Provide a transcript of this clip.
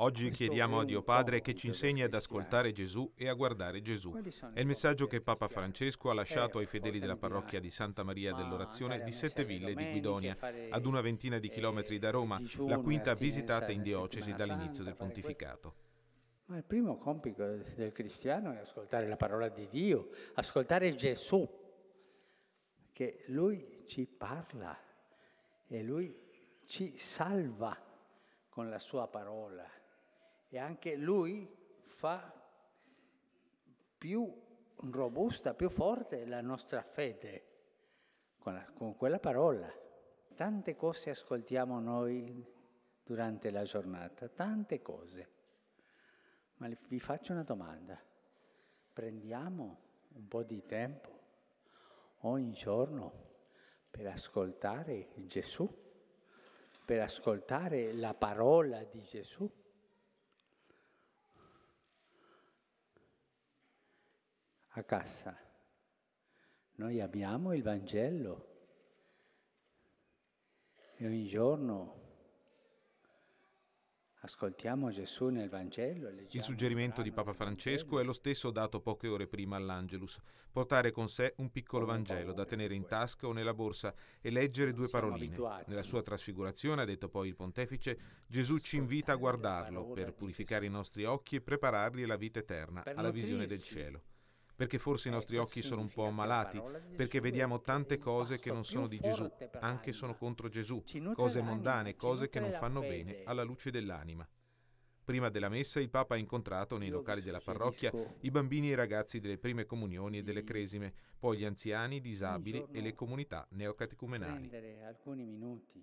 Oggi chiediamo a Dio Padre che ci insegni ad ascoltare Gesù e a guardare Gesù. È il messaggio che Papa Francesco ha lasciato ai fedeli della parrocchia di Santa Maria dell'Orazione di Sette Ville di Guidonia, ad una ventina di chilometri da Roma, la quinta visitata in diocesi dall'inizio del pontificato. Ma il primo compito del cristiano è ascoltare la parola di Dio, ascoltare Gesù, che lui ci parla e lui ci salva con la sua parola e anche lui fa più robusta, più forte la nostra fede con, la, con quella parola. Tante cose ascoltiamo noi durante la giornata, tante cose. Ma vi faccio una domanda. Prendiamo un po' di tempo ogni giorno per ascoltare Gesù, per ascoltare la parola di Gesù? A casa. Noi abbiamo il Vangelo e ogni giorno ascoltiamo Gesù nel Vangelo. Il suggerimento di Papa Francesco è lo stesso dato poche ore prima all'Angelus, portare con sé un piccolo Vangelo da tenere in tasca o nella borsa e leggere due paroline. Nella sua trasfigurazione, ha detto poi il pontefice, Gesù ci invita a guardarlo per purificare i nostri occhi e prepararli alla vita eterna, alla visione del cielo perché forse i nostri occhi sono un po' ammalati, perché vediamo tante cose che non sono di Gesù, anche sono contro Gesù, cose mondane, cose che non fanno bene alla luce dell'anima. Prima della messa il Papa ha incontrato nei locali della parrocchia i bambini e i ragazzi delle prime comunioni e delle cresime, poi gli anziani, i disabili e le comunità neocatecumenali. alcuni minuti